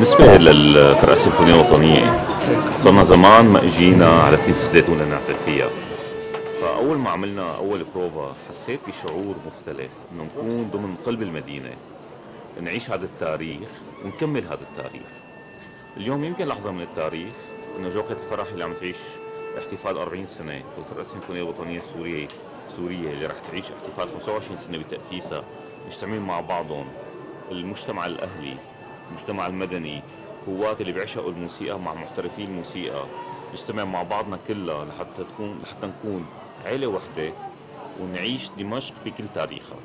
بالنسبة للفرقة السيمفونية الوطنية صرنا زمان ما إجينا على كنيسة زيتون لنعزف فيها. فأول ما عملنا أول بروفا حسيت بشعور مختلف إنه نكون ضمن قلب المدينة نعيش هذا التاريخ ونكمل هذا التاريخ. اليوم يمكن لحظة من التاريخ إنه جوقة الفرح اللي عم تعيش احتفال 40 سنة والفرقة السيمفونية الوطنية السورية سوريا اللي رح تعيش احتفال 25 سنة بتأسيسها مجتمعين مع بعضهم المجتمع الأهلي. المجتمع المدني هواة اللي بيعشقوا الموسيقى مع محترفين الموسيقى. نجتمع مع بعضنا كلها لحتى تكون لحتى نكون عيلة وحدة ونعيش دمشق بكل تاريخها.